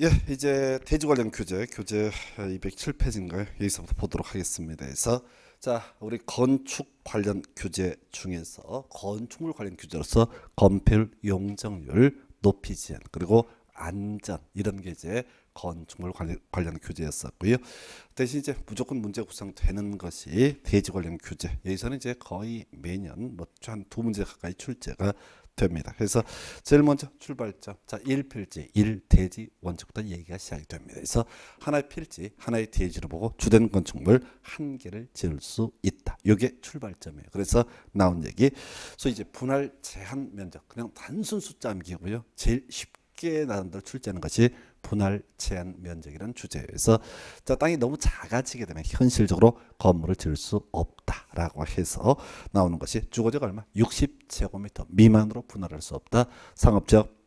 예, 이제 대지 관련 교재, 교재 207페이지인가요? 여기서부터 보도록 하겠습니다. 그래서 자, 우리 건축 관련 교재 중에서 건축물 관련 교재로서 건폐율, 용적률, 높이 제한, 그리고 안전 이런 게 이제 건축물 관련, 관련 교재였었고요. 대신 이제 무조건 문제 구성되는 것이 대지 관련 교재. 여기서는 이제 거의 매년 뭐한두 문제 가까이 출제가 됩니다. 그래서 제일 먼저 출발점. 자, 1필지, 1대지 원칙부터 얘기가 시작이 됩니다. 그래서 하나의 필지, 하나의 대지를 보고 주된 건축물 한 개를 지을 수 있다. 이게 출발점이에요. 그래서 나온 얘기. 소위 이제 분할 제한 면적. 그냥 단순 숫자 암기고요. 제일 쉽게 나름대로 출제하는 것이 분할 제한 면적이라는 주제에서 자 땅이 너무 작아지게 되면 현실적으로 건물을 지을 수 없다라고 해서 나오는 것이 주거적 얼마 60제곱미터 미만으로 분할할 수 없다 상업적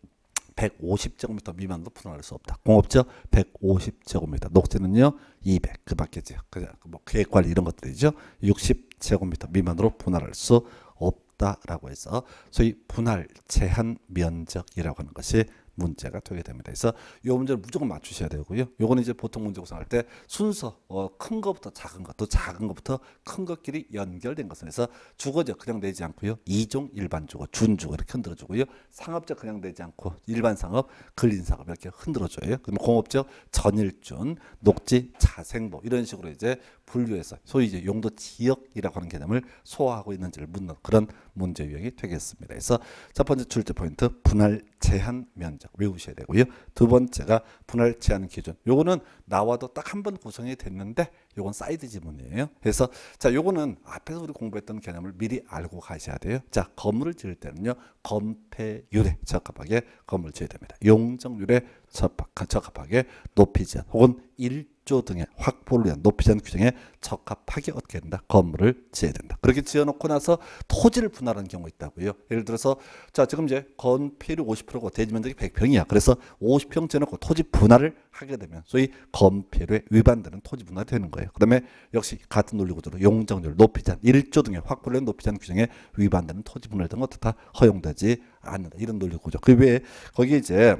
150제곱미터 미만으로 분할할 수 없다. 공업적 150제곱미터, 녹지는요 200 그 밖에죠. 그냥 뭐 계획관리 이런 것들이죠. 60제곱미터 미만으로 분할할 수 없다라고 해서 소위 분할 제한 면적이라고 하는 것이 문제가 되게 됩니다. 그래서 이 문제를 무조건 맞추셔야 되고요. 요거는 이제 보통 문제 구성할 때 순서 어, 큰 것부터 작은 것, 또 작은 것부터 큰 것끼리 연결된 것은 해서 주거적 그냥 내지 않고요. 이종 일반 주거, 준주거 이렇게 흔들어 주고요. 상업적 그냥 내지 않고 일반 상업, 근린 상업 이렇게 흔들어 줘요. 그러면 공업적 전일준, 녹지, 자생보 이런 식으로 이제 분류해서 소위 이제 용도 지역이라고 하는 개념을 소화하고 있는지를 묻는 그런 문제 유형이 되겠습니다. 그래서 첫 번째 출제 포인트 분할 제한 면적 외우셔야 되고요. 두 번째가 분할 제한 기준. 요거는 나와도 딱 한 번 구성이 됐는데 요건 사이드 지문이에요. 그래서 자 요거는 앞에서 우리 공부했던 개념을 미리 알고 가셔야 돼요. 자 건물을 지을 때는요 건폐율에 적합하게 건물을 지어야 됩니다. 용적률에 적합하게 높이 제한 혹은 일조 등의 확보를 위한 높이 제한 규정에 적합하게 어떻게 된다? 건물을 지어야 된다. 그렇게 지어놓고 나서 토지를 분할하는 경우 있다고요. 예를 들어서 자 지금 이제 건폐율이 50%고 대지 면적이 100평이야. 그래서 50평 지어놓고 토지 분할을 하게 되면 소위 건폐율에 위반되는 토지 분할이 되는 거예요. 그다음에 역시 같은 논리 구조로 용적률, 높이 제한, 1조 등의 확보를 위한 높이 제한 규정에 위반되는 토지 분할 등 것도 다 허용되지 않는다. 이런 논리 구조. 그 외에 거기 이제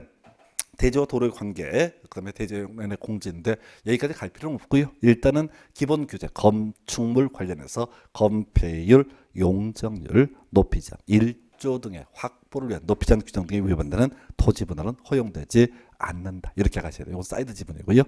대지와 도로의 관계, 그다음에 대지의 공지인데 여기까지 갈 필요는 없고요. 일단은 기본 규제, 건축물 관련해서 건폐율, 용적률, 높이자, 일조 등의 확보를 위한 높이자 규정 등에 위반되는 토지 분할은 허용되지 않는다. 이렇게 가셔야 돼요. 이건 사이드 지문이고요.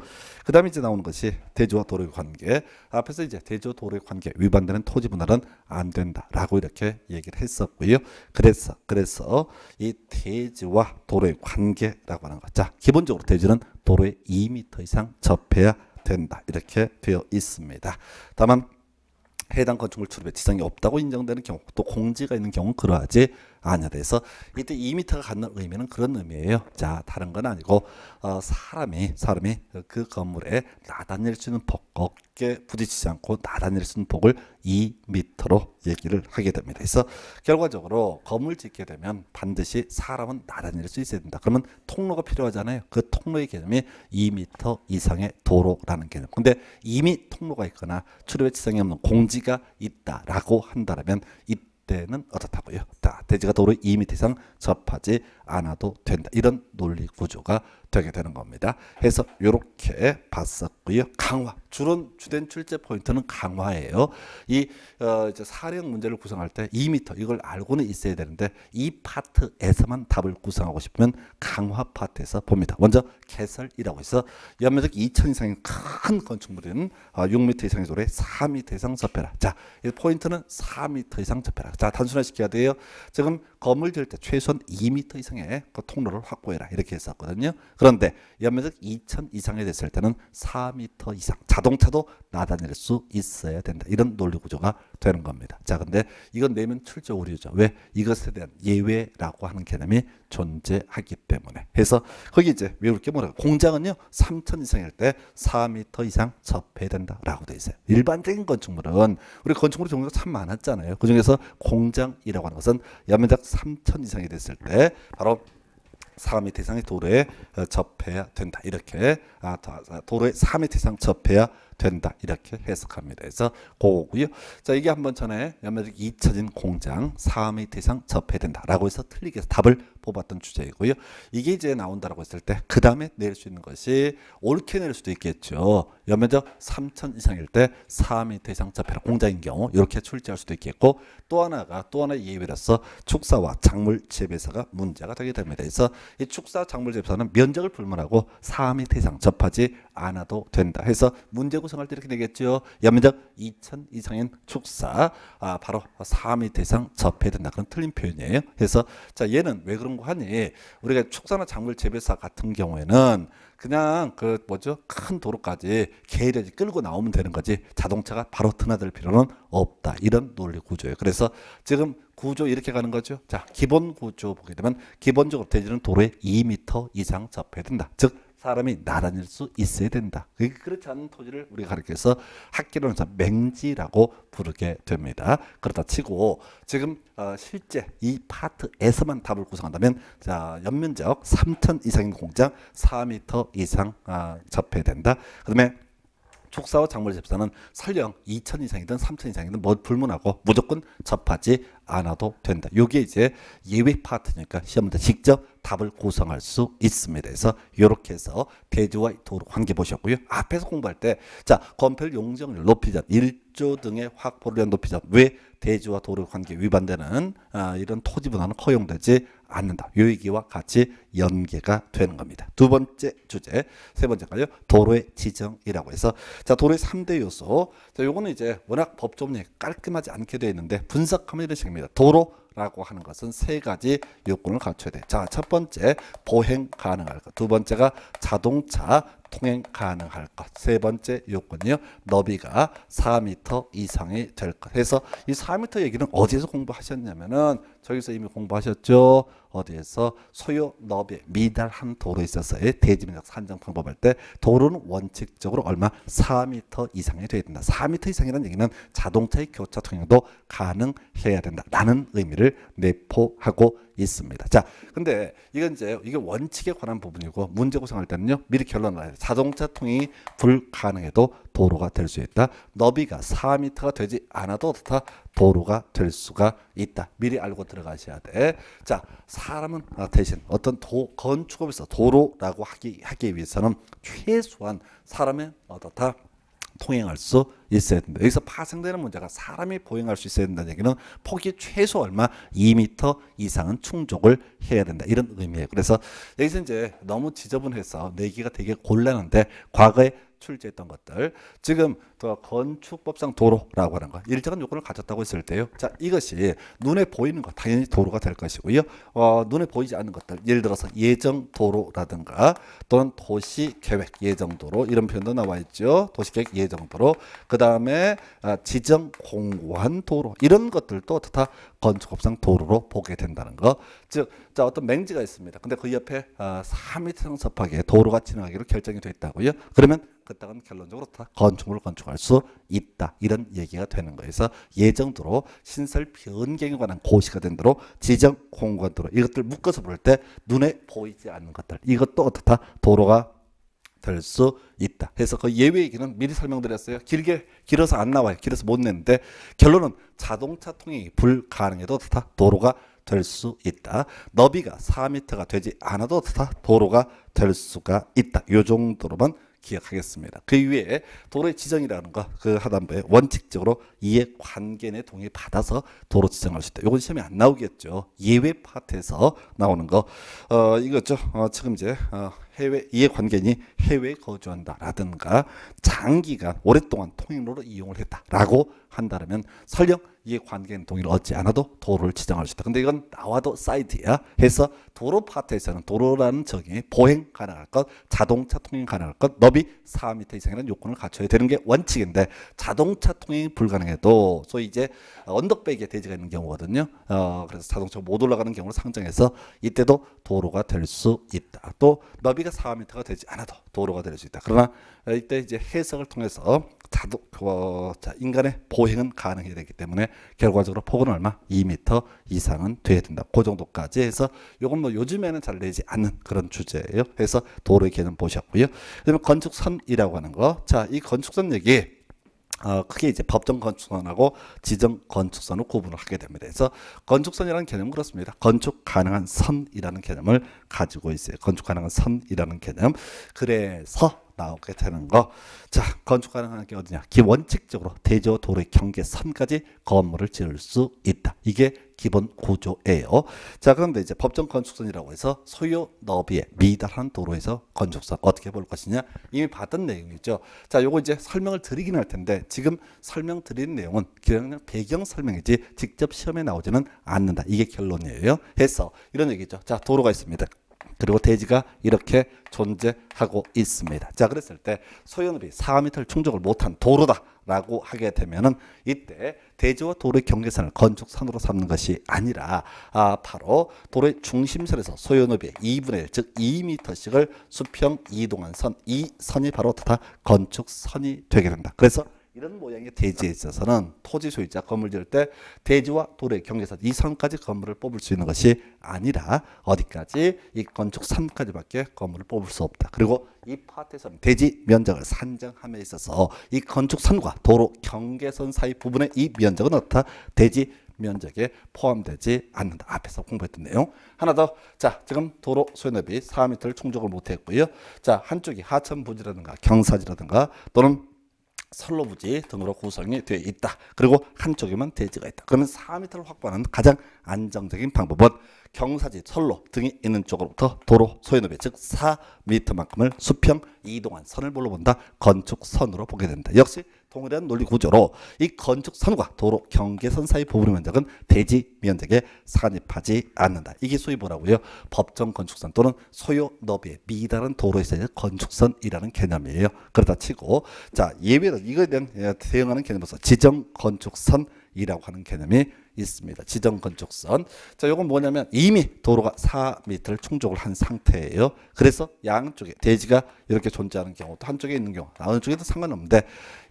그 다음에 이제 나오는 것이 대지와 도로의 관계. 앞에서 이제 대지와 도로의 관계 위반되는 토지 분할은 안 된다라고 이렇게 얘기를 했었고요. 그래서 그래서 이 대지와 도로의 관계라고 하는 것. 자, 기본적으로 대지는 도로에 2m 이상 접해야 된다. 이렇게 되어 있습니다. 다만 해당 건축물 출입에 지장이 없다고 인정되는 경우 또 공지가 있는 경우는 그러하지 않아 돼서 이때 2m가 갖는 의미는 그런 의미예요. 자 다른 건 아니고 어, 사람이 사람이 그 건물에 나다닐 수 있는 폭 어깨 부딪히지 않고 나다닐 수 있는 폭을 2m로 얘기를 하게 됩니다. 그래서 결과적으로 건물 짓게 되면 반드시 사람은 나다닐 수 있어야 된다. 그러면 통로가 필요하잖아요. 그 통로의 개념이 2m 이상의 도로라는 개념. 근데 이미 통로가 있거나 출입에 지장이 없는 공지가 있다라고 한다면 이 때는 어떻다고요? 다 대지가 도로 2m 이상 접하지 않아도 된다. 이런 논리 구조가 되게 되는 겁니다. 그래서 이렇게 봤었고요. 강화. 주론 주된 출제 포인트는 강화예요. 이 어, 사령 문제를 구성할 때 2m 이걸 알고는 있어야 되는데 이 파트에서만 답을 구성하고 싶으면 강화 파트에서 봅니다. 먼저 개설이라고 해서 연면적 2천 이상의 큰 건축물은 어, 6m 이상의 도로에 4m 이상 접해라. 자, 이 포인트는 4m 이상 접해라. 자, 단순화시켜야 돼요. 지금 건물 지을 때 최소한 2m 이상의 그 통로를 확보해라. 이렇게 했었거든요. 그런데 연면적 2천 이상이 됐을 때는 4m 이상 자동차도 나다닐 수 있어야 된다. 이런 논리 구조가 되는 겁니다. 자, 근데 이건 내면 출제 오류죠. 왜? 이것에 대한 예외라고 하는 개념이 존재하기 때문에. 해서 거기 이제 외울 게 뭐라 공장은요. 3천 이상일 때 4m 이상 접해야 된다라고 돼 있어요. 일반적인 건축물은 우리 건축물 종류가 참 많았잖아요. 그 중에서 공장이라고 하는 것은 연면적 3천 이상이 됐을 때 바로 4m 이상의 도로에 어, 접해야 된다. 이렇게 아, 도로에 4m 이상 접해야 된다 이렇게 해석합니다. 그래서 그거고요. 자 이게 한번 전에 연매적 잊혀진 공장 4m 이상 접해야 된다라고 해서 틀리게 답을 뽑았던 주제이고요. 이게 이제 나온다라고 했을 때 그 다음에 낼 수 있는 것이 옳게 낼 수도 있겠죠. 연면적 3천 이상일 때 4m 이상 접해라 공장인 경우 이렇게 출제할 수도 있겠고 또 하나가 또 하나 예외로서 축사와 작물 재배사가 문제가 되게 됩니다. 그래서 이 축사 작물 재배사는 면적을 불문하고 4m 이상 접하지 않아도 된다. 해서 문제 구성할 때 이렇게 되겠죠. 연면적 2천 이상인 축사 아, 바로 4m 이상 접해야 된다. 그런 틀린 표현이에요. 그래서 자 얘는 왜 그런 거 하니 우리가 축사나 작물 재배사 같은 경우에는 그냥 그 뭐죠 큰 도로까지 게이지 끌고 나오면 되는 거지 자동차가 바로 드나들 필요는 없다 이런 논리 구조예요. 그래서 지금 구조 이렇게 가는 거죠. 자 기본 구조 보게 되면 기본적으로 대지는 도로에 2m 이상 접해야 된다. 즉 사람이 나다닐 수 있어야 된다. 그렇지 않은 토지를 우리가 가르쳐서 학기론에서 맹지라고 부르게 됩니다. 그렇다 치고 지금 어, 실제 이 파트에서만 답을 구성한다면 자 연면적 3천 이상인 공장 4m 이상 어, 접해야 된다. 그다음에 축사와 작물 접사는 설령 2천 이상이든 3천 이상이든 뭐 불문하고 무조건 접하지 않아도 된다. 요게 이제 예외 파트니까 시험 문제 직접 답을 구성할 수 있습니다. 그래서 이렇게 해서 대지와 도로 관계 보셨고요. 앞에서 공부할 때 자 건폐율 용적률 높이자 1조 등의 확보를 위한 높이자 왜 대지와 도로 관계 위반되는 아, 이런 토지 분할은 허용되지 않는다. 요 얘기와 같이 연계가 되는 겁니다. 두 번째 주제, 세 번째가요. 도로의 지정이라고 해서 자 도로의 3대 요소. 자 요거는 이제 워낙 법조문이 깔끔하지 않게 되어 있는데 분석하면 이런 식입니다. 도로 라고 하는 것은 세 가지 요건을 갖춰야 돼. 자, 첫 번째 보행 가능할 것. 두 번째가 자동차 통행 가능할 것. 세 번째 요건이요. 너비가 4m 이상이 될 것. 해서 이 4m 얘기는 어디에서 공부하셨냐면은 저기서 이미 공부하셨죠. 어디에서 소요 너비 미달한 도로 있어서의 대지면적 산정 방법할 때 도로는 원칙적으로 얼마 4m 이상이 돼야 된다. 4m 이상이라는 얘기는 자동차의 교차 통행도 가능해야 된다라는 의미를 내포하고 있습니다. 자, 근데 이건 이제 이게 원칙에 관한 부분이고 문제 구성할 때는요 미리 결론을 해야 돼. 자동차 통행이 불가능해도 도로가 될 수 있다. 너비가 4m가 되지 않아도 다 도로가 될 수가 있다. 미리 알고 들어가셔야 돼. 자, 사람은 대신 어떤 도, 건축업에서 도로라고 하기, 하기 위해서는 최소한 사람의 어떻다 통행할 수 있어야 된다. 여기서 파생되는 문제가 사람이 보행할 수 있어야 된다는 얘기는 폭이 최소 얼마 2m 이상은 충족을 해야 된다. 이런 의미예요. 그래서 여기서 이제 너무 지저분해서 내기가 되게 곤란한데 과거에 출제했던 것들 지금 또 건축법상 도로라고 하는 것 일정한 요건을 가졌다고 했을 때요. 자 이것이 눈에 보이는 것 당연히 도로가 될 것이고요. 어, 눈에 보이지 않는 것들 예를 들어서 예정 도로라든가 또는 도시 계획 예정 도로 이런 표현도 나와 있죠. 도시 계획 예정 도로 그 다음에 아, 지정 공고한 도로 이런 것들도 다 건축법상 도로로 보게 된다는 거. 즉, 자 어떤 맹지가 있습니다. 근데 그 옆에 아, 4m 접하게 도로가 지나가기로 결정이 됐다고요. 그러면 그 땅은 결론적으로 다 건축물을 건축 할수 있다. 이런 얘기가 되는. 그래서 예정도로 신설 변경에 관한 고시가 된 대로 지정 공간도로 이것들 묶어서 볼 때 눈에 보이지 않는 것들 이것도 어떻다 도로가 될 수 있다. 그래서 그 예외 얘기는 미리 설명드렸어요. 길게 길어서 안 나와요. 길어서 못 내는데 결론은 자동차 통행이 불가능해도 다 도로가 될수 있다. 너비가 4m가 되지 않아도 다 도로가 될 수가 있다. 요 정도로만 기억하겠습니다. 그 이외에 도로의 지정이라는 거 그 하단부에 원칙적으로 이해 관계 내 동의 받아서 도로 지정할 수 있다. 이건 시험에 안 나오겠죠. 예외 파트에서 나오는 거 어, 이거죠. 어, 지금 이제 어, 해외 이해 관계인이 해외에 거주한다라든가 장기간 오랫동안 통행로로 이용을 했다라고 한다면 설령 이해관계인 동의를 얻지 않아도 도로를 지정할 수 있다. 근데 이건 나와도 사이트야. 해서 도로 파트에서는 도로라는 정의 보행 가능할 것, 자동차 통행 가능할 것, 너비 4m 이상이라는 요건을 갖춰야 되는 게 원칙인데 자동차 통행이 불가능해도 소위 이제 언덕배기에 대지가 있는 경우거든요. 어, 그래서 자동차 못 올라가는 경우를 상정해서 이때도 도로가 될 수 있다. 또 너비가 4m가 되지 않아도 도로가 될 수 있다. 그러나 이때 이제 해석을 통해서 자동 어, 자, 인간의 보행은 가능해야 되기 때문에 결과적으로 폭은 얼마? 2m 이상은 돼야 된다. 그 정도까지 해서 요건 뭐 요즘에는 잘 내지 않는 그런 주제예요. 그래서 도로의 개념 보셨고요. 그다음에 건축선이라고 하는 거. 자, 이 건축선 얘기 어, 크게 이제 법정 건축선하고 지정 건축선을 구분을 하게 됩니다. 그래서 건축선이라는 개념은 그렇습니다. 건축 가능한 선이라는 개념을 가지고 있어요. 건축 가능한 선이라는 개념. 그래서 나오게 되는 거. 자, 건축 가능한 게 어디냐? 기원칙적으로 대지와 도로의 경계선까지 건물을 지을 수 있다. 이게 기본 구조예요. 자, 그런데 이제 법정 건축선이라고 해서 소요 너비에 미달한 도로에서 건축선 어떻게 볼 것이냐? 이미 봤던 내용이죠. 자, 요거 이제 설명을 드리긴 할 텐데 지금 설명드리는 내용은 그냥 배경 설명이지 직접 시험에 나오지는 않는다. 이게 결론이에요. 해서 이런 얘기죠. 자, 도로가 있습니다. 그리고 대지가 이렇게 존재하고 있습니다. 자, 그랬을 때 소요업이 4m 충족을 못한 도로다라고 하게 되면은 이때 대지와 도로의 경계선을 건축선으로 삼는 것이 아니라 아, 바로 도로의 중심선에서 소요업의 2분의 1, 즉 2m씩을 수평 이동한 선, 이 선이 바로 다 건축선이 되게 된다. 그래서 이런 모양의 대지에 있어서는 토지 소유자 건물 지을 때 대지와 도로의 경계선 이 선까지 건물을 뽑을 수 있는 것이 아니라 어디까지 이 건축 선까지밖에 건물을 뽑을 수 없다. 그리고 이 파트에서는 대지 면적을 산정함에 있어서 이 건축 선과 도로 경계선 사이 부분의 이 면적은 어떻다? 대지 면적에 포함되지 않는다. 앞에서 공부했던 내용. 하나 더. 자, 지금 도로 소유업이 4m를 충족을 못했고요. 자, 한쪽이 하천 부지라든가 경사지라든가 또는 선로 부지 등으로 구성이 되어 있다. 그리고 한쪽에만 대지가 있다. 그러면 4m를 확보하는 가장 안정적인 방법은 경사지, 선로 등이 있는 쪽으로부터 도로 소유노비 즉 4m만큼을 수평 이동한 선을 뭘로 본다? 건축선으로 보게 된다. 역시 동일한 논리 구조로 이 건축선과 도로 경계선 사이 부분의 면적은 대지 면적에 산입하지 않는다. 이게 소위 뭐라고요? 법정 건축선 또는 소요 너비에 미다른 도로에서의 건축선이라는 개념이에요. 그러다 치고 자 예외로 이거에 대한 대응하는 개념으로서 지정 건축선이라고 하는 개념이 있습니다. 지정 건축선. 자, 이건 뭐냐면 이미 도로가 4m를 충족을 한 상태예요. 그래서 양쪽에 대지가 이렇게 존재하는 경우도 한쪽에 있는 경우, 어느 쪽에도 상관없는데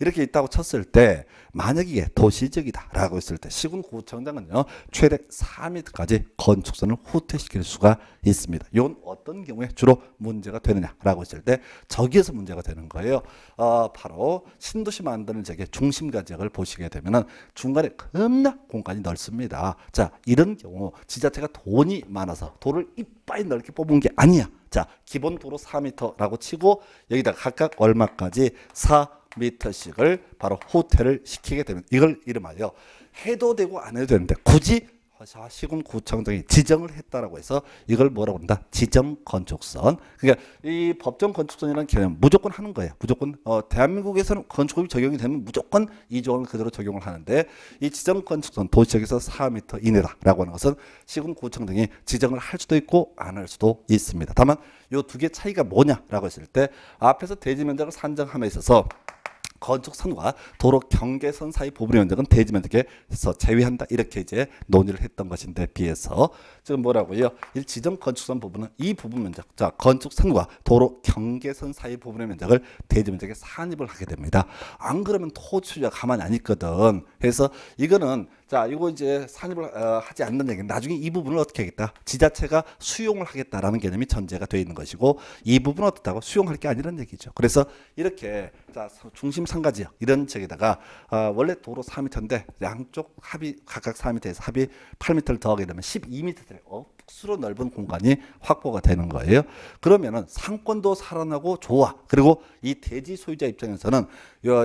이렇게 있다고 쳤을 때 만약 이게 도시적이다라고 했을 때 시군 구청장은요 최대 4m까지 건축선을 후퇴시킬 수가 있습니다. 이건 어떤 경우에 주로 문제가 되느냐라고 했을 때 저기에서 문제가 되는 거예요. 어, 바로 신도시 만드는 지역의 중심 가 지역을 보시게 되면은 중간에 겁나 공간이 넓 습니다. 자 이런 경우 지자체가 돈이 많아서 도를 이빨 넓게 뽑은 게 아니야. 자 기본 도로 4m라고 치고 여기다 각각 얼마까지 4m씩을 바로 호텔을 시키게 되면 이걸 이름하여 해도 되고 안 해도 되는데 굳이 시군구청장이 지정을 했다라고 해서 이걸 뭐라고 한다? 지정 건축선. 그러니까 이 법정 건축선이라는 개념 무조건 하는 거예요. 무조건 어, 대한민국에서는 건축법이 적용이 되면 무조건 이 조항을 그대로 적용을 하는데 이 지정 건축선 도시역에서 4m 이내다라고 하는 것은 시군구청장이 지정을 할 수도 있고 안 할 수도 있습니다. 다만 이 두 개 차이가 뭐냐라고 했을 때 앞에서 대지 면적을 산정함에 있어서 건축선과 도로 경계선 사이 부분의 면적은 대지 면적에서 제외한다 이렇게 이제 논의를 했던 것인데 비해서 지금 뭐라고요? 일 지정 건축선 부분은 이 부분 면적, 자 건축선과 도로 경계선 사이 부분의 면적을 대지 면적에 산입을 하게 됩니다. 안 그러면 토지가 가만히 안 있거든. 그래서 이거는 자, 이거 이제 산입을 어, 하지 않는 얘기는 나중에 이 부분을 어떻게 하겠다? 지자체가 수용을 하겠다라는 개념이 전제가 되어 있는 것이고 이 부분은 어떻다고 수용할 게 아니라는 얘기죠. 그래서 이렇게 자, 중심 상가 지역 이런 지역에다가 어, 원래 도로 4m인데 양쪽 합이 각각 4m에서 합이 8m를 더하게 되면 12m 돼요. 억수로 넓은 공간이 확보가 되는 거예요. 그러면은 상권도 살아나고 좋아. 그리고 이 대지 소유자 입장에서는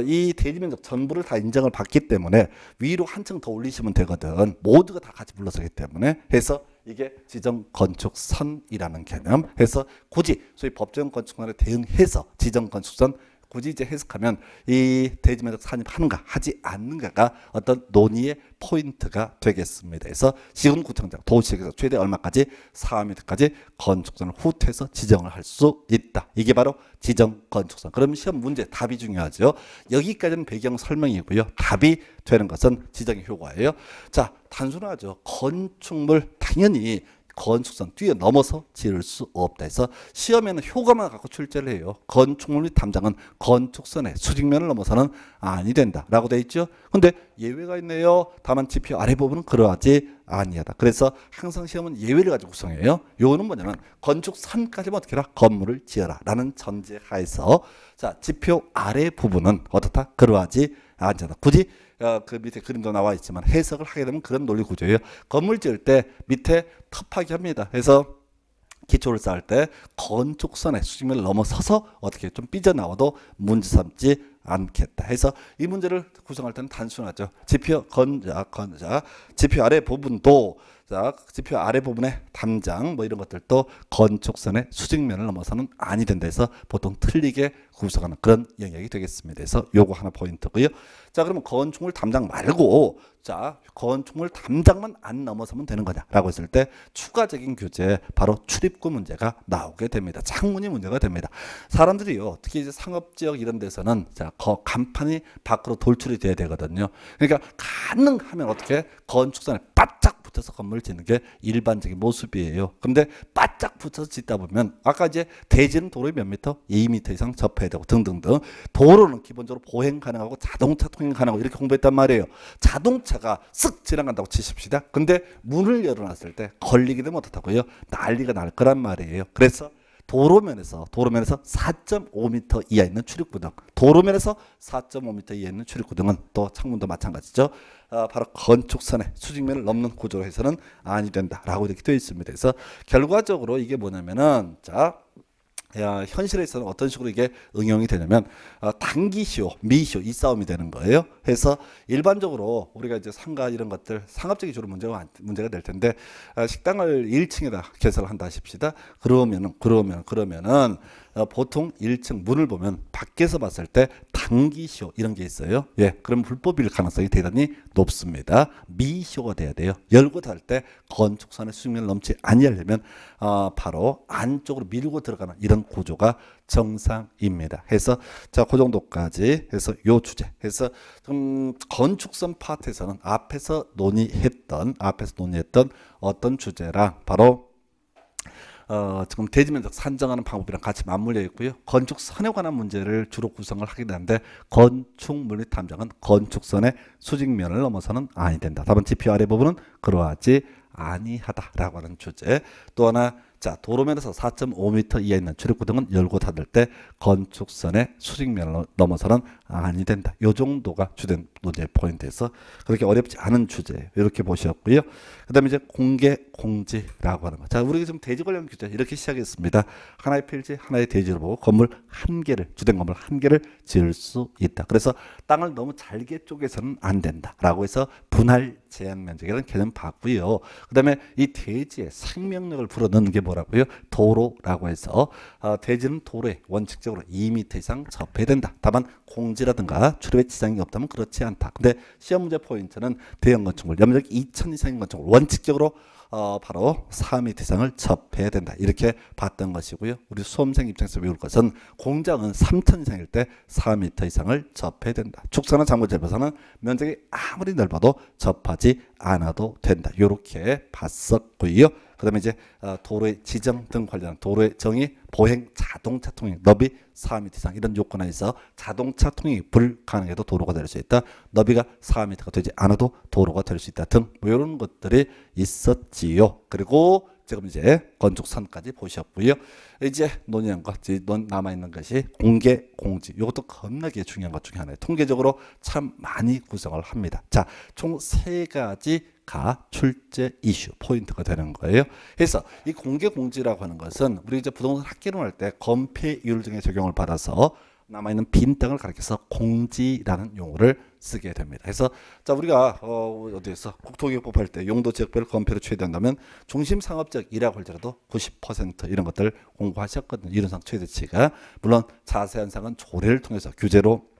이 대지 면적 전부를 다 인정을 받기 때문에 위로 한층 더 올리시면 되거든. 모두가 다 같이 불러서기 때문에 해서 이게 지정 건축 선이라는 개념 해서 굳이 소위 법정 건축선에 대응해서 지정 건축선 굳이 이제 해석하면 이 대지면적 산입하는가 하지 않는가가 어떤 논의의 포인트가 되겠습니다. 그래서 시군구청장 도시에서 최대 얼마까지 4m까지 건축선을 후퇴해서 지정을 할 수 있다. 이게 바로 지정 건축선. 그럼 시험 문제 답이 중요하죠. 여기까지는 배경 설명이고요. 답이 되는 것은 지정의 효과예요. 자, 단순하죠. 건축물 당연히 건축선 뛰어넘어서 지을 수 없다 해서 시험에는 효과만 갖고 출제를 해요. 건축물 및 담장은 건축선의 수직면을 넘어서는 아니 된다라고 돼 있죠. 근데 예외가 있네요. 다만 지표 아래 부분은 그러하지 아니하다. 그래서 항상 시험은 예외를 가지고 구성해요. 요거는 뭐냐면 건축선까지만 어떻게 해라? 건물을 지어라라는 전제 하에서 자 지표 아래 부분은 어떻다? 그러하지 않잖아. 굳이 어, 그 밑에 그림도 나와 있지만 해석을 하게 되면 그런 논리 구조예요. 건물 지을 때 밑에 텁하게 합니다. 그래서 기초를 쌓을 때 건축선의 수직면을 넘어서서 어떻게 좀 삐져나와도 문제 삼지 않겠다 해서 이 문제를 구성할 때는 단순하죠. 지표 건자 건자 지표 아래 부분도 자 지표 아래 부분에 담장 뭐 이런 것들도 건축선의 수직면을 넘어서는 아니 된다 해서 보통 틀리게 구성하는 그런 영역이 되겠습니다. 그래서 요거 하나 포인트고요. 자 그러면 건축물 담장 말고 자 건축물 담장만 안 넘어서면 되는 거냐라고 했을 때 추가적인 교재 바로 출입구 문제가 나오게 됩니다. 창문이 문제가 됩니다. 사람들이요 특히 이제 상업 지역 이런 데서는 자 거, 간판이 밖으로 돌출이 돼야 되거든요. 그러니까 가능하면 어떻게 건축선에 바짝 붙어서 건물을 짓는 게 일반적인 모습이에요. 근데 바짝 붙어서 짓다 보면 아까 이제 대지는 도로에 몇 미터? 2미터 이상 접해야 되고 등등등. 도로는 기본적으로 보행 가능하고 자동차 통행 가능하고 이렇게 공부했단 말이에요. 자동차가 쓱 지나간다고 치십시다. 근데 문을 열어놨을 때 걸리게 되면 어떻다고요? 난리가 날 거란 말이에요. 그래서 도로면에서 도로면에서 4.5m 이하 있는 출입구 등 도로면에서 4.5m 이하 있는 출입구 등은 또 창문도 마찬가지죠. 아, 바로 건축선의 수직면을 넘는 구조로 해서는 아니 된다라고 이렇게 되어 있습니다. 그래서 결과적으로 이게 뭐냐면은 자 야, 현실에서는 어떤 식으로 이게 응용이 되냐면 어, 단기시효, 미시효 이 싸움이 되는 거예요. 그래서 일반적으로 우리가 이제 상가 이런 것들 상업적인 주로 문제가 문제가 될 텐데 어, 식당을 1층에다 개설을 한다 하십시다. 그러면은 그러면 그러면은 어, 보통 1층 문을 보면 밖에서 봤을 때 단기쇼 이런 게 있어요. 예, 그럼 불법일 가능성이 대단히 높습니다. 미쇼가 돼야 돼요. 열고 닫을 때 건축선의 수익을 넘지 아니하려면 어, 바로 안쪽으로 밀고 들어가는 이런 구조가 정상입니다. 해서 자, 그 정도까지 해서 요 주제. 해서 좀 건축선 파트에서는 앞에서 논의했던 앞에서 논의했던 어떤 주제랑 바로 어, 지금 대지 면적 산정하는 방법이랑 같이 맞물려 있고요. 건축선에 관한 문제를 주로 구성을 하게 되는데 건축 물리 탐정은 건축선의 수직면을 넘어서는 아니 된다. 답은 지표 아래 부분은 그러하지 아니하다라고 하는 주제. 또 하나 자 도로면에서 4.5m 이하 있는 출입구 등은 열고 닫을 때 건축선의 수직면을 넘어서는 아니 된다. 요 정도가 주된 논제 포인트에서 그렇게 어렵지 않은 주제 이렇게 보셨고요. 그다음에 이제 공개 공지라고 하는 거. 자 우리 지금 대지 관련 규제 이렇게 시작했습니다. 하나의 필지 하나의 대지를 보고 건물 한 개를 주된 건물 한 개를 지을 수 있다. 그래서 땅을 너무 잘게 쪼개서는 안 된다라고 해서 분할 제한 면적이라는 개념 봤고요. 그다음에 이 대지의 생명력을 불어넣는 게 뭐라고요? 도로라고 해서 어, 대지는 도로에 원칙적으로 2m 이상 접해야 된다. 다만 공 지라든가 출입에 지장이 없다면 그렇지 않다. 근데 시험 문제 포인트는 대형 건축물 연면적 2천 이상인 건축물 원칙적으로 어, 바로 4m 이상을 접해야 된다. 이렇게 봤던 것이고요. 우리 수험생 입장에서 배울 것은 공장은 3천 이상일 때 4m 이상을 접해야 된다. 축사나 재배사는 면적이 아무리 넓어도 접하지 않아도 된다. 이렇게 봤었고요. 그 다음에 이제 어, 도로의 지정 등 관련한 도로의 정의 보행 자동차 통행 너비 4m 이상 이런 요건하에서 자동차 통행이 불가능해도 도로가 될 수 있다. 너비가 4m가 되지 않아도 도로가 될 수 있다 등 뭐 이런 것들이 있었지요. 그리고 지금 이제 건축선까지 보셨고요. 이제 논의한 것, 남아 있는 것이 공개 공지. 이것도 겁나게 중요한 것 중에 하나예요. 통계적으로 참 많이 구성을 합니다. 자, 총 세 가지 가 출제 이슈 포인트가 되는 거예요. 그래서 이 공개 공지라고 하는 것은 우리 이제 부동산 학계론할 때 건폐율 등의 적용을 받아서 남아있는 빈 땅을 가리켜서 공지라는 용어를 쓰게 됩니다. 그래서 자 우리가 어, 어디에서 국토기획법 할 때 용도 지역별 건폐를 최대한다면 중심 상업지역이라고 할지라도 90% 이런 것들 공부하셨거든요. 이론상 최대치가 물론 자세한 사항은 조례를 통해서 규제로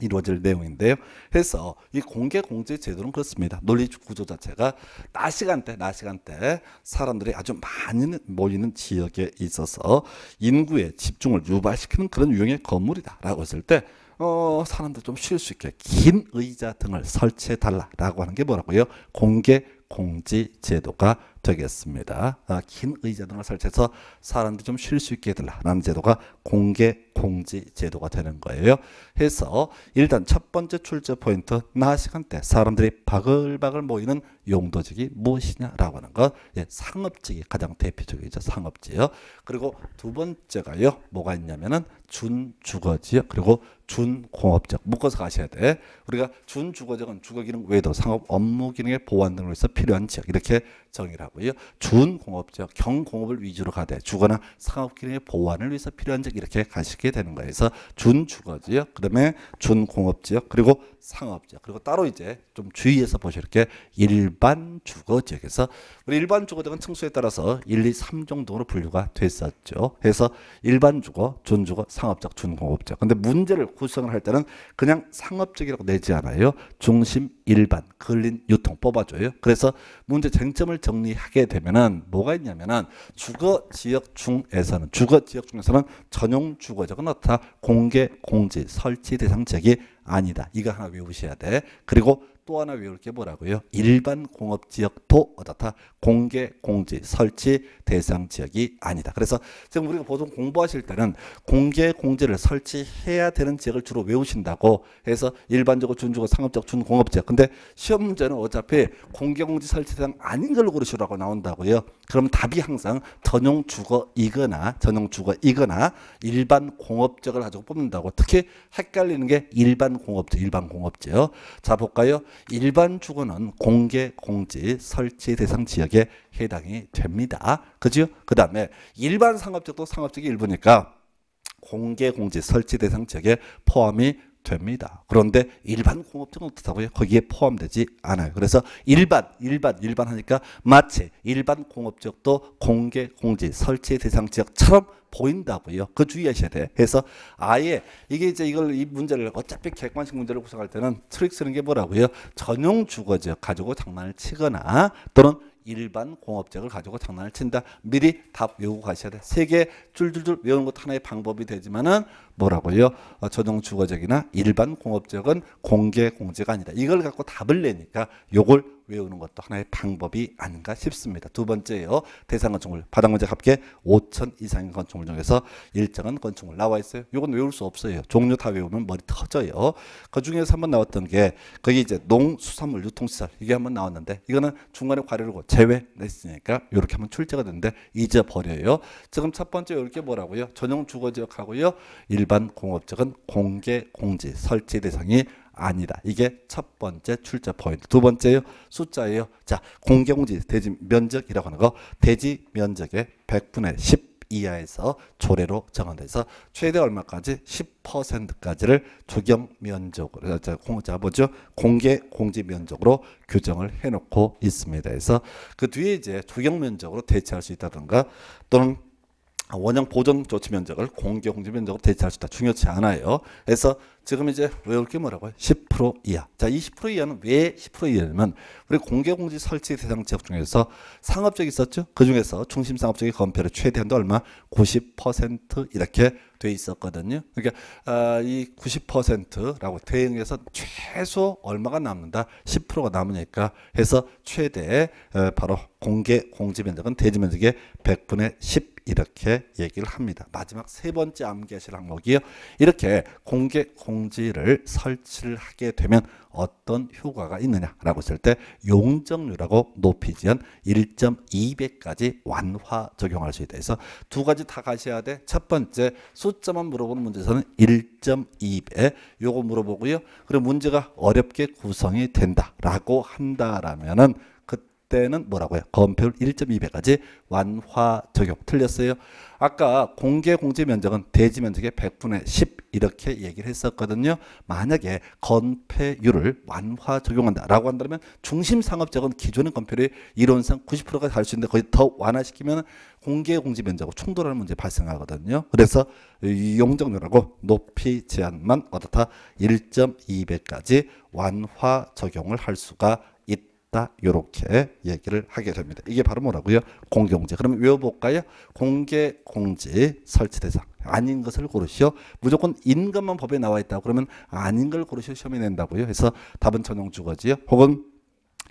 이루어질 내용인데요. 그래서 이 공개 공제 제도는 그렇습니다. 논리 구조 자체가 낮 시간대, 낮 시간대 사람들이 아주 많이 모이는 지역에 있어서 인구의 집중을 유발시키는 그런 유형의 건물이다라고 했을 때 어, 사람들 좀 쉴 수 있게 긴 의자 등을 설치해 달라라고 하는 게 뭐라고요? 공개 공지 제도가 되겠습니다. 아, 긴 의자 등을 설치해서 사람들이 좀 쉴 수 있게 해달라는 제도가 공개 공지 제도가 되는 거예요. 해서 일단 첫 번째 출제 포인트 낮 시간대 사람들이 바글바글 모이는 용도직이 무엇이냐라고 하는 것 예, 상업직이 가장 대표적이죠. 상업지요. 그리고 두 번째가요. 뭐가 있냐면은 준주거지요. 그리고 준공업적 묶어서 가셔야 돼. 우리가 준주거적은 주거 기능 외에도 상업 업무 기능의 보완 등으로 해서 필요한 지역 이렇게 정의를 하고 요. 준공업적 경공업을 위주로 가되 주거나 상업 기능의 보완을 위해서 필요한 지역 이렇게 가시게 되는 거예요. 그래서 준주거지역 그 다음에 준공업지역 그리고 상업지역 그리고 따로 이제 좀 주의해서 보시오 이렇게 일반 주거지역에서 우리 일반 주거지역은 층수에 따라서 1, 2, 3 정도로 분류가 됐었죠. 그래서 일반 주거, 준주거, 상업적, 준공업적. 근데 문제를 구성을 할 때는 그냥 상업적이라고 내지 않아요. 중심 일반, 근린 유통 뽑아줘요. 그래서 문제 쟁점을 정리 하게 되면은 뭐가 있냐면은 주거 지역 중에서는 주거 지역 중에서는 전용 주거적은 어떻다? 공개 공지 설치 대상 지역이 아니다. 이거 하나 외우셔야 돼. 그리고 또 하나 외울 게 뭐라고요? 일반 공업 지역도 어떻다? 공개 공지 설치 대상 지역이 아니다. 그래서 지금 우리가 보통 공부하실 때는 공개 공지를 설치해야 되는 지역을 주로 외우신다고 해서 일반적으로 준주거 상업적 준공업 지역. 근데 시험 문제는 어차피 공개 공지 설치 대상 아닌 걸로 고르시라고 나온다고요. 그럼 답이 항상 전용 주거이거나 전용 주거이거나 일반 공업 지역을 가지고 뽑는다고. 특히 헷갈리는 게 일반 공업지, 일반 공업지요. 자 볼까요? 일반 주거는 공개 공지 설치 대상 지역에 해당이 됩니다. 그죠? 그 다음에 일반 상업지역도 상업지역의 일부니까 공개 공지 설치 대상 지역에 포함이 됩니다. 그런데 일반 공업지역은 어떻다고요? 거기에 포함되지 않아요. 그래서 일반, 일반, 일반 하니까 마치 일반 공업지역도 공개 공지 설치 대상 지역처럼 보인다고요. 그 주의하셔야 돼. 그래서 아예 이게 이제 이걸 이 문제를 어차피 객관식 문제를 구성할 때는 트릭 쓰는 게 뭐라고요? 전용 주거 지역 가지고 장난을 치거나 또는 일반 공업적을 가지고 장난을 친다. 미리 답 외우고 가셔야 돼. 세 개 줄줄줄 외우는 것도 하나의 방법이 되지만은 뭐라고요? 어, 저동 주거적이나 일반 공업적은 공개 공제가 아니다. 이걸 갖고 답을 내니까 요걸 외우는 것도 하나의 방법이 아닌가 싶습니다. 두 번째요. 대상 건축물 바닥 문제 합계 5천 이상의 건축물 중에서 일정한 건축물 나와 있어요. 요건 외울 수 없어요. 종류 다 외우면 머리 터져요. 그 중에서 한번 나왔던 게 거기 이제 농수산물 유통시설 이게 한번 나왔는데 이거는 중간에 과료를 제외했으니까 이렇게 한번 출제가 됐는데 잊어버려요. 지금 첫 번째 이렇게 뭐라고요? 전용 주거지역하고요. 일반 공업적은 공개 공지 설치 대상이 아니다. 이게 첫 번째 출제 포인트. 두 번째요. 숫자예요. 자, 공개 공지 대지 면적이라고 하는 거 대지 면적의 100분의 10 이하에서 조례로 정한돼서 최대 얼마까지 10%까지를 조경 면적으로 자, 자 뭐죠? 공개 공지 면적으로 규정을 해놓고 있습니다. 그래서 그 뒤에 이제 조경 면적으로 대체할 수 있다든가 또는 원형 보존 조치 면적을 공개 공지 면적으로 대체할 수 있다. 중요치 않아요. 그래서 지금 이제 외울 게 뭐라고요? 10% 이하. 자, 20% 이하는 왜 10% 이하냐면 우리 공개공지 설치 대상 지역 중에서 상업적이 있었죠. 그 중에서 중심 상업적의 건폐율 최대한도 얼마? 90% 이렇게 돼 있었거든요. 그러니까 아, 이 90%라고 대응해서 최소 얼마가 남는다? 10%가 남으니까 해서 최대 바로 공개 공지 면적은 대지 면적의 100분의 10 이렇게 얘기를 합니다. 마지막 세 번째 암기하실 항목이요. 이렇게 공개 공 지를 설치를 하게 되면 어떤 효과가 있느냐라고 했을 때 용적률하고 높이 지연 1.2배까지 완화 적용할 수 있다. 그래서 두 가지 다 가셔야 돼. 첫 번째 숫자만 물어보는 문제에서는 1.2배 요거 물어보고요. 그리고 문제가 어렵게 구성이 된다라고 한다라면은 때는 뭐라고요? 건폐율 1.2배까지 완화 적용. 틀렸어요. 아까 공개 공지 면적은 대지 면적의 100분의 10 이렇게 얘기를 했었거든요. 만약에 건폐율을 완화 적용한다라고 한다면 중심 상업적은 기존의 건폐율이 이론상 90%가 갈 수 있는데 거의 더 완화시키면 공개 공지 면적하고 충돌하는 문제 발생하거든요. 그래서 용적률하고 높이 제한만 어떻다 1.2배까지 완화 적용을 할 수가 있다. 이렇게 얘기를 하게 됩니다. 이게 바로 뭐라고요? 공개공지. 그러면 외워볼까요? 공개공지 설치 대상. 아닌 것을 고르시오. 무조건 인 것만 법에 나와 있다. 그러면 아닌 걸 고르시오. 시험에 낸다고요. 그래서 답은 전용 주거지요. 혹은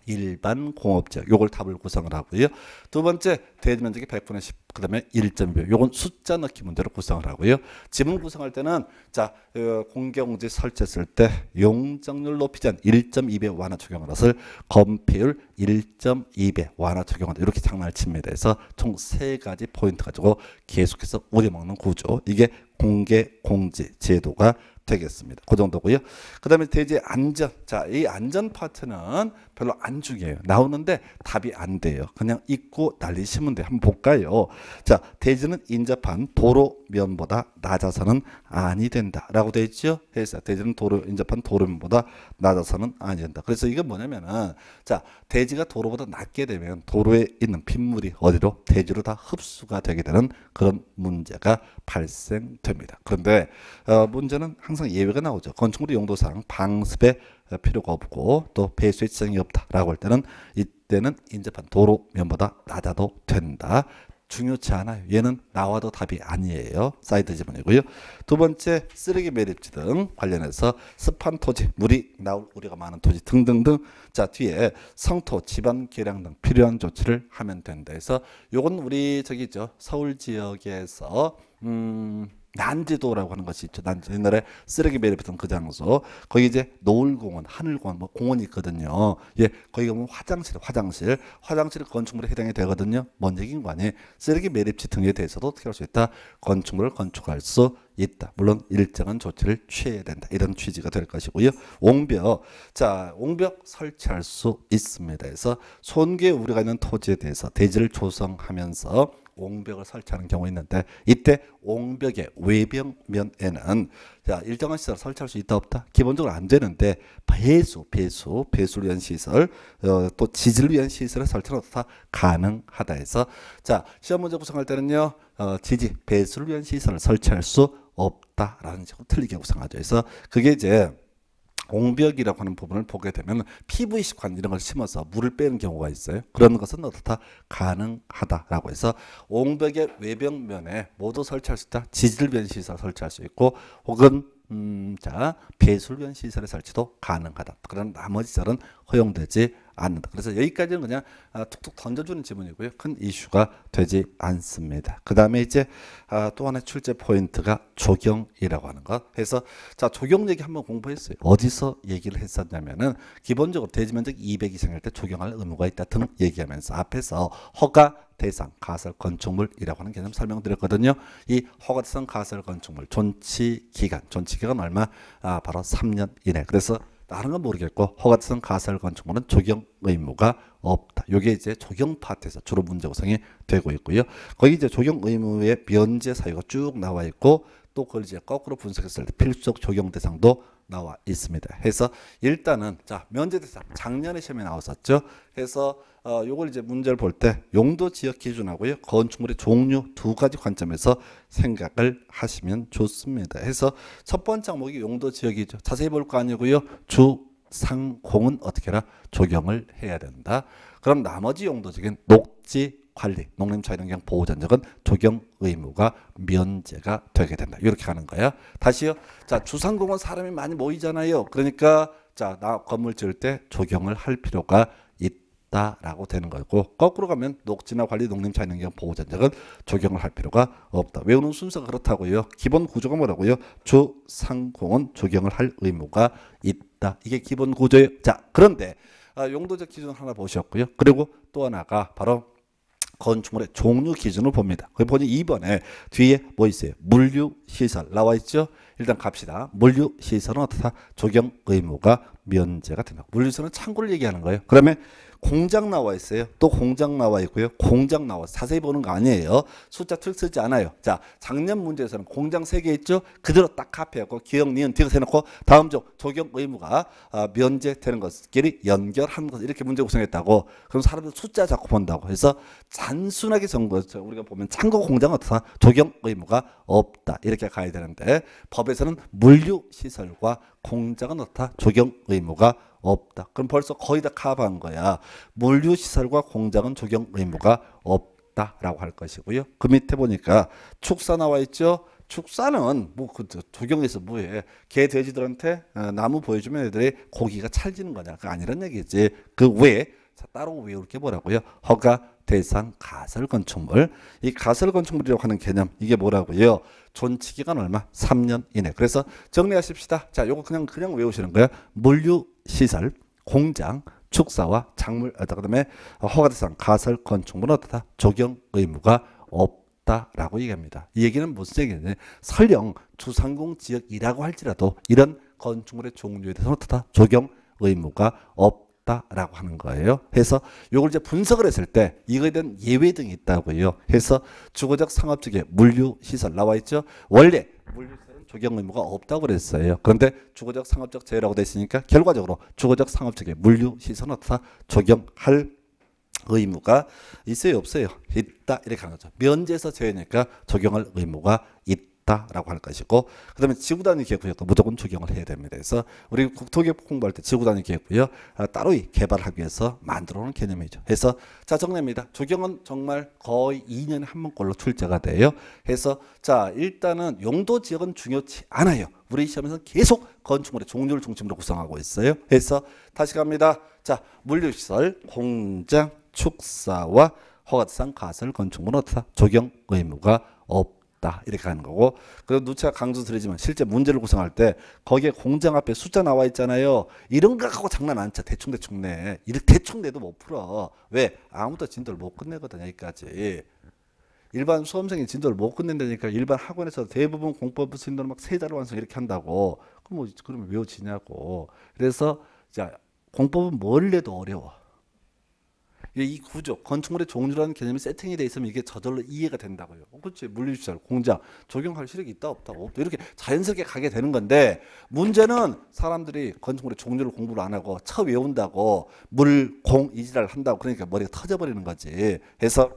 일반 공업지역 요걸 답을 구성을 하고요. 두 번째 대지 면적이 100분의 10 그다음에 1.2 요건 숫자 넣기 문제로 구성을 하고요. 지문 구성할 때는 자 어, 공개공지 설치했을 때 용적률 높이지 않 1.2배 완화 적용을 해서 건폐율 1.2배 완화 적용한다 이렇게 장난을 칩니다. 그래서 총 세 가지 포인트 가지고 계속해서 우려먹는 구조 이게 공개공지 제도가 되겠습니다. 그 정도고요. 그 다음에 대지 안전. 자, 이 안전 파트는 별로 안 중요해요. 나오는데 답이 안 돼요. 그냥 읽고 날리시면 돼요. 한번 볼까요? 자, 대지는 인접한 도로 면보다 낮아서는 아니 된다. 라고 되어 있죠? 그래서 대지는 도로, 인접한 도로 면보다 낮아서는 아니 된다. 그래서 이건 뭐냐면은 자, 대지가 도로보다 낮게 되면 도로에 있는 빗물이 어디로? 대지로 다 흡수가 되게 되는 그런 문제가 발생됩니다. 그런데 어, 문제는 항상 예외가 나오죠. 건축물의 용도상 방습의 필요가 없고 또 배수의 지장이 없다라고 할 때는 이때는 인접한 도로면보다 낮아도 된다. 중요치 않아요. 얘는 나와도 답이 아니에요. 사이드 지문이고요. 두 번째 쓰레기 매립지 등 관련해서 습한 토지, 물이 나올 우려가 많은 토지 등등등 자 뒤에 성토, 지반 개량 등 필요한 조치를 하면 된다. 해서 요건 우리 저기죠 서울 지역에서 음. 난지도라고 하는 것이 있죠. 난지 옛날에 쓰레기 매립했던 그 장소. 거기 이제 노을공원, 하늘공원, 뭐 공원이 있거든요. 예, 거기 가면 화장실, 화장실, 화장실 건축물에 해당이 되거든요. 뭔 얘기인 거 아니에요? 쓰레기 매립지 등에 대해서도 어떻게 할 수 있다? 건축물을 건축할 수 있다. 물론 일정한 조치를 취해야 된다. 이런 취지가 될 것이고요. 옹벽. 자, 옹벽 설치할 수 있습니다. 그래서 손괴 우려가 있는 토지에 대해서 대지를 조성하면서 옹벽을 설치하는 경우 있는데 이때 옹벽의 외벽면에는 자 일정한 시설 설치할 수 있다 없다? 기본적으로 안 되는데 배수 배수 배수를 위한 시설 어, 또 지지를 위한 시설을 설치는 다? 가능하다 해서 자 시험 문제 구성할 때는요 어, 지지 배수를 위한 시설을 설치할 수 없다라는 식으로 틀리게 구성하죠. 그래서 그게 이제 공벽이라고 하는 부분을 보게 되면 PVC관 이런 걸 심어서 물을 빼는 경우가 있어요. 그런 것은 어떻다 가능하다라고 해서 옹벽의 외벽면에 모두 설치할 수 있다. 지질변 시설 설치할 수 있고 혹은 음, 자 배술변 시설의 설치도 가능하다. 그런 나머지 시설은 허용되지 않는다. 그래서 여기까지는 그냥 아, 툭툭 던져주는 지문이고요. 큰 이슈가 되지 않습니다. 그 다음에 이제 아, 또 하나의 출제 포인트가 조경이라고 하는 것. 해서 자 조경 얘기 한번 공부했어요. 어디서 얘기를 했었냐면은 기본적으로 대지면적 200 이상일 때 조경할 의무가 있다 등 얘기하면서 앞에서 허가 대상 가설 건축물이라고 하는 개념 설명드렸거든요. 이 허가 대상 가설 건축물 존치 기간, 존치 기간 얼마? 아, 바로 3년 이내. 그래서 다른 건 모르겠고 허가성 가설 건축물은 적용 의무가 없다. 요게 이제 적용 파트에서 주로 문제 구성이 되고 있고요. 거기 이제 적용 의무의 면제 사유가 쭉 나와 있고 또 그걸 이제 거꾸로 분석했을 때 필수적 적용 대상도 나와 있습니다. 해서 일단은 자 면제 대상 작년에 시험에 나왔었죠. 해서 어 요걸 이제 문제를 볼 때 용도 지역 기준하고요 건축물의 종류 두 가지 관점에서 생각을 하시면 좋습니다. 해서 첫 번째 항목이 용도 지역이죠. 자세히 볼 거 아니고요 주 상공은 어떻게 해라 적용을 해야 된다. 그럼 나머지 용도적인 녹지 관리, 농림차이환경 보호전적은 적용 의무가 면제가 되게 된다. 이렇게 가는 거야. 다시요. 자, 주상공원 사람이 많이 모이잖아요. 그러니까 자, 나 건물 지을 때 적용을 할 필요가 있다라고 되는 거고 거꾸로 가면 녹지나 관리 농림차이환경 보호전적은 적용을 할 필요가 없다. 외우는 순서가 그렇다고요. 기본 구조가 뭐라고요? 주상공원 적용을 할 의무가 있다. 이게 기본 구조예요. 자, 그런데 아, 용도적 기준 하나 보셨고요. 그리고 또 하나가 바로 건축물의 종류 기준을 봅니다. 거기 보니 2번에 뒤에 뭐 있어요? 물류시설 나와 있죠? 일단 갑시다. 물류시설은 어떻다? 적용 의무가 면제가 된다. 물류시설은 창고를 얘기하는 거예요. 그러면 공장 나와 있어요. 또 공장 나와 있고요. 공장 나와 자세히 보는 거 아니에요. 숫자 틀 쓰지 않아요. 자, 작년 문제에서는 공장 세 개 있죠. 그대로 딱 카피하고 기억, 니은, 디귿 해놓고 다음 주 적용 의무가 아, 면제되는 것끼리 연결하는 것 이렇게 문제 구성했다고. 그럼 사람들 숫자 자꾸 본다고. 해서 단순하게 정거 우리가 보면 창고 공장 어떻다 적용 의무가 없다 이렇게 가야 되는데 법에서는 물류 시설과 공장은 어떻다 적용 의무가 없다. 그럼 벌써 거의 다 커버한 거야. 물류 시설과 공장은 적용 의무가 없다라고 할 것이고요. 그 밑에 보니까 축사 나와 있죠. 축사는 뭐그 조경에서 뭐해? 개 돼지들한테 어, 나무 보여주면 애들이 고기가 찰지는 거냐? 그 아니란 얘기지. 그 외에 자, 따로 외울 게 뭐라고요? 허가 대상 가설 건축물. 이 가설 건축물이라고 하는 개념 이게 뭐라고요? 존치 기간 얼마? 3년 이내. 그래서 정리하십시다. 자, 요거 그냥 그냥 외우시는 거예요. 물류 시설, 공장, 축사와 작물, 어, 그다음에 허가 대상 가설 건축물은 어떻다? 적용 의무가 없다라고 얘기합니다. 이 얘기는 무슨 얘기냐? 설령 주상공 지역이라고 할지라도 이런 건축물의 종류에 대해서는 어떻다? 적용 의무가 없. 다라고 하는 거예요. 해서 이걸 이제 분석을 했을 때 이거에 대한 예외 등이 있다고요. 해서 주거적 상업적의 물류 시설 나와 있죠. 원래 물류 시설은 적용 의무가 없다고 그랬어요. 그런데 주거적 상업적 재해라고 돼 있으니까 결과적으로 주거적 상업적의 물류 시설은 다 적용할 의무가 있어요, 없어요? 있다 이렇게 하는 거죠. 면제에서 제외니까 적용할 의무가 있다. 있다라고 할 것이고 그다음에 지구 단위 계획구역도 무조건 적용을 해야 됩니다. 그래서 우리 국토계획 공부할 때 지구 단위 계획구역 아, 따로 개발하기 위해서 만들어 놓은 개념이죠. 해서 자 정리입니다. 적용은 정말 거의 2년에 한 번꼴로 출제가 돼요. 해서 자 일단은 용도 지역은 중요치 않아요. 우리 시험에서 계속 건축물의 종류를 중심으로 구성하고 있어요. 해서 다시 갑니다. 자 물류시설, 공장, 축사와 허가상 가설 건축물은 어떻다? 적용 의무가 없 다. 없다. 이렇게 하는 거고. 그리고 누차 강조드리지만 실제 문제를 구성할 때 거기에 공장 앞에 숫자 나와 있잖아요. 이런 거 갖고 장난 안 쳐. 대충 대충 내. 대충 내도 못 풀어. 왜? 아무도 진도를 못 끝내거든 여기까지. 일반 수험생이 진도를 못 끝낸다니까 일반 학원에서 대부분 공법 수인도는 막세 자로 완성 이렇게 한다고. 그럼 뭐 그러면 외워지냐고. 그래서 자 공법은 뭘 내도 어려워 이 구조, 건축물의 종류라는 개념이 세팅이 돼 있으면 이게 저절로 이해가 된다고요. 어, 그렇지. 물리시설, 공장 적용할 실력이 있다 없다 없다 이렇게 자연스럽게 가게 되는 건데 문제는 사람들이 건축물의 종류를 공부를 안 하고 처 외운다고 물, 공, 이지랄 한다고 그러니까 머리가 터져버리는 거지. 해서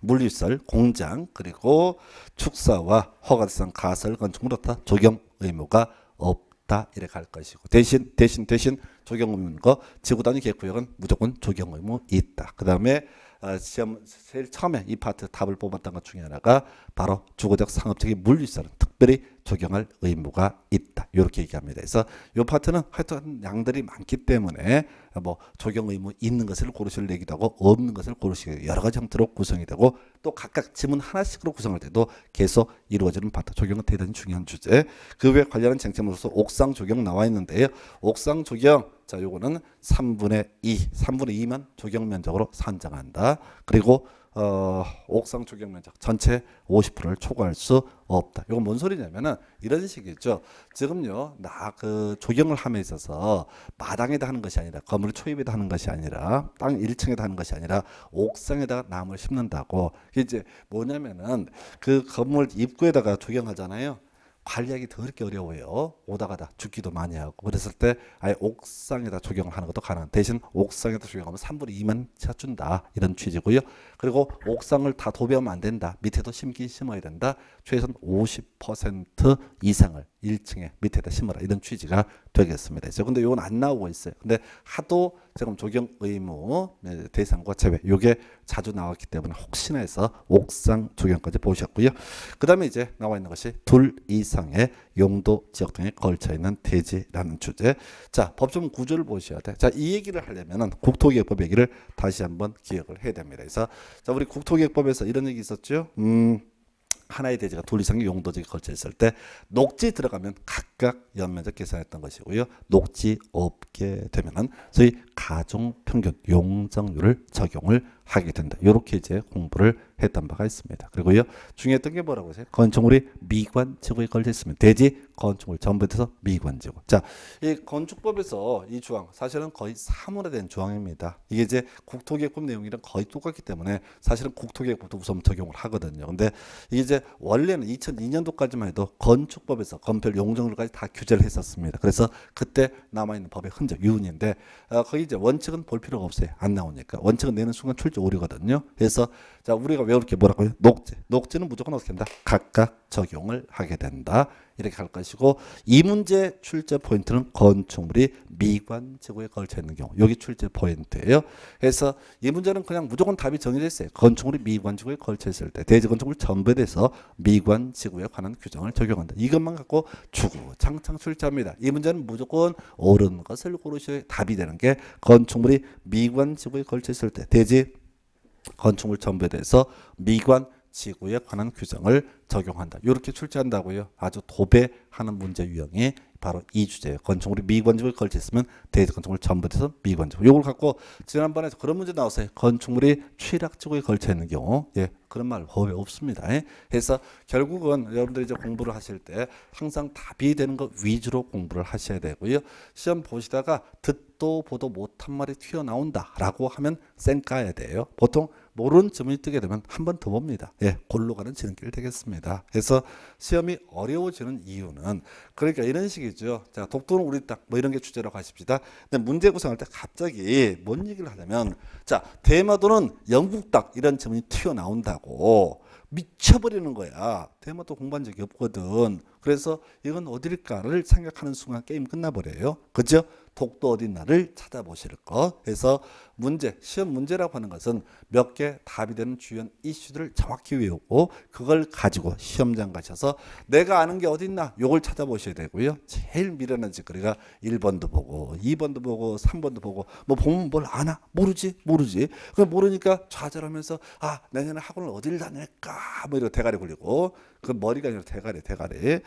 물리시설, 공장 그리고 축사와 허가대상 가설 건축물 다 적용 의무가 없다 이렇게 할 것이고 대신 대신 대신 의무는 거 지구 단위 계획 구역은 무조건 적용 의무 있다. 그 다음에 어, 시험 제일 처음에 이 파트 답을 뽑았던 것 중에 하나가 바로 주거지역 상업지역인 물류시설은 특별히 조경할 의무가 있다. 이렇게 얘기합니다. 그래서 이 파트는 하여튼 양들이 많기 때문에 뭐 조경 의무 있는 것을 고르시오를 내기도 하고 없는 것을 고르시오 여러 가지 형태로 구성이 되고 또 각각 지문 하나씩으로 구성할 때도 계속 이루어지는 파트 조경은 대단히 중요한 주제. 그 외 관련한 쟁점으로서 옥상 조경 나와 있는데요. 옥상 조경 자, 요거는 3분의 2, 3분의 2만 조경 면적으로 산정한다. 그리고 어, 옥상 조경 면적 전체 50%를 초과할 수 없다. 이건 뭔 소리냐면은 이런 식이죠. 지금요, 나 그 조경을 함에 있어서 마당에다 하는 것이 아니라 건물 초입에다 하는 것이 아니라 땅 1층에다 하는 것이 아니라 옥상에다 나무를 심는다고. 이제 뭐냐면은 그 건물 입구에다가 조경하잖아요. 관리하기 더럽게 어려워요. 오다 가다 죽기도 많이 하고 그랬을 때 아예 옥상에다 적용을 하는 것도 가능. 대신 옥상에다 적용하면 3분의 2만 쳐준다 이런 취지고요. 그리고 옥상을 다 도배하면 안 된다. 밑에도 심긴 심어야 된다. 최소한 50% 이상을 1층에 밑에다 심어라 이런 취지가 되겠습니다. 그런데 이건 안 나오고 있어요. 근데 하도 지금 적용 의무 네, 대상과 제외 이게 자주 나왔기 때문에 혹시나 해서 옥상 적용까지 보셨고요. 그 다음에 이제 나와 있는 것이 둘 이상 의 용도 지역 등에 걸쳐 있는 대지라는 주제. 자 법정 구조를 보셔야 돼. 자 이 얘기를 하려면은 국토기획법 얘기를 다시 한번 기억을 해야 됩니다. 그래서 자 우리 국토기획법에서 이런 얘기 있었죠. 음. 하나의 대지가 둘 이상의 용도지에 걸쳐 있을 때 녹지 들어가면 각각 연면적 계산했던 것이고요. 녹지 없게 되면은 저희 가정 평균 용적률을 적용을 하게 된다. 이렇게 이제 공부를 했던 바가 있습니다. 그리고요 중요했던 게 뭐라고 하세요? 건축물이 미관지구에 걸려 있으면 대지 건축물 전부터 미관지구. 자, 이 건축법에서 이 조항 사실은 거의 사문화된 조항입니다. 이게 이제 국토계획법 내용이랑 거의 똑같기 때문에 사실은 국토계획법도 우선 적용을 하거든요. 근데 이게 이제 원래는 2002년도까지만 해도 건축법에서 건별 용적률까지 다 규제를 했었습니다. 그래서 그때 남아 있는 법의 흔적 유은인데 어, 거기 이제 원칙은 볼 필요가 없어요. 안 나오니까 원칙은 내는 순간 출제 오류거든요. 그래서 자 우리가 외울 게 뭐라고요? 녹지. 녹지는 무조건 어떻게 한다? 각각 적용을 하게 된다. 이렇게 할 것이고 이 문제 출제 포인트는 건축물이 미관 지구에 걸쳐 있는 경우. 여기 출제 포인트예요. 그래서 이 문제는 그냥 무조건 답이 정해져 있어요. 건축물이 미관 지구에 걸쳐 있을 때 대지 건축물 전부에 대해서 미관 지구에 관한 규정을 적용한다. 이것만 갖고 주구 창창 출제합니다. 이 문제는 무조건 옳은 것을 고르셔야 답이 되는 게 건축물이 미관 지구에 걸쳐 있을 때 대지 건축물 전부에 대해서 미관 지구에 관한 규정을 적용한다. 이렇게 출제한다고요. 아주 도배하는 문제 유형이 바로 이 주제예요. 건축물이 미관지구에 걸쳐 있으면 대지 건축물 전부 돼서 미관지구. 이걸 갖고 지난번에 그런 문제 나왔어요. 건축물이 취락지구에 걸쳐 있는 경우, 예, 그런 말 법에 없습니다. 예. 그래서 결국은 여러분들이 이제 공부를 하실 때 항상 답이 되는 것 위주로 공부를 하셔야 되고요. 시험 보시다가 듣도 보도 못한 말이 튀어나온다라고 하면 쌩 까야 돼요. 보통 모르는 점이 뜨게 되면 한 번 더 봅니다. 예, 골로 가는 지름길 되겠습니다. 그래서 시험이 어려워지는 이유는 그러니까 이런 식이죠. 자, 독도는 우리 땅, 뭐 이런 게 주제라고 하십시다. 근데 문제 구성할 때 갑자기 뭔 얘기를 하냐면, 자, 대마도는 영국 땅 이런 점이 튀어나온다고 미쳐버리는 거야. 대마도 공부한 적이 없거든. 그래서 이건 어딜까를 생각하는 순간 게임 끝나버려요. 그죠? 독도 어딨나를 찾아보실 것. 그래서 문제, 시험 문제라고 하는 것은 몇 개 답이 되는 주요 이슈들을 정확히 외우고 그걸 가지고 시험장 가셔서 내가 아는 게 어딨나 요걸 찾아보셔야 되고요. 제일 미련한 짓거리가 1번도 보고 2번도 보고 3번도 보고 뭐 보면 뭘 아나? 모르지? 모르지. 그 모르니까 좌절하면서 아 내년에 학원을 어디를 다닐까? 뭐 이러고 대가리 굴리고 그 머리가 아니라 대가리 대가리.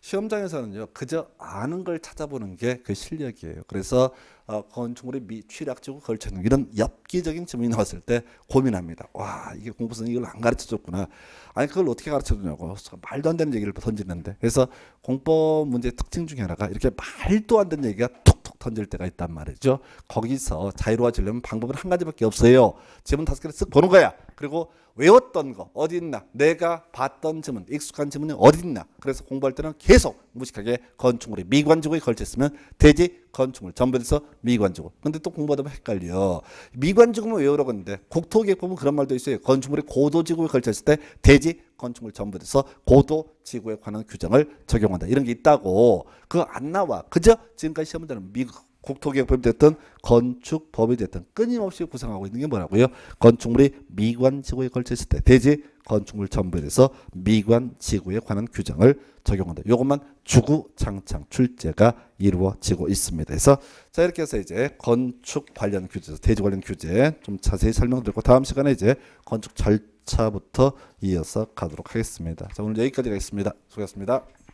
시험장에서는요 그저 아는 걸 찾아보는 게 그 실력이에요. 그래서 어, 건축물이 미 취락지구 걸쳐있는 이런 엽기적인 질문이 나왔을 때 고민합니다. 와 이게 공부선 이걸 안 가르쳐 줬구나. 아니 그걸 어떻게 가르쳐 주냐고 말도 안 되는 얘기를 던지는데 그래서 공법 문제 특징 중에 하나가 이렇게 말도 안 되는 얘기가 툭툭 던질 때가 있단 말이죠. 거기서 자유로워지려면 방법은 한 가지밖에 없어요. 지문 다섯 개를 쓱 보는 거야. 그리고 외웠던 거 어디 있나? 내가 봤던 지문 익숙한 지문이 어디 있나? 그래서 공부할 때는 계속 무식하게 건축물이 미관지구에 걸쳐 있으면 대지 건축물 전부에서 미관지구 근데 또 공부하다 보면 헷갈려. 미관지구만 외우라고 했는데 국토계획 보면 그런 말도 있어요. 건축물이 고도지구에 걸쳐 있을 때 대지 건축물 전부에서 고도지구에 관한 규정을 적용한다. 이런 게 있다고. 그거 안 나와. 그저 지금까지 시험 문제는 미국 토계획법이 됐든 건축법이 됐든 끊임없이 구성하고 있는 게 뭐라고요? 건축물이 미관 지구에 걸쳐 있을 때 대지 건축물 전부에 대해서 미관 지구에 관한 규정을 적용한다. 이것만 주구장창 출제가 이루어지고 있습니다. 그래서 자 이렇게 해서 이제 건축 관련 규제, 대지 관련 규제 좀 자세히 설명드리고 다음 시간에 이제 건축 절차부터 이어서 가도록 하겠습니다. 자 오늘 여기까지 가겠습니다. 수고하셨습니다.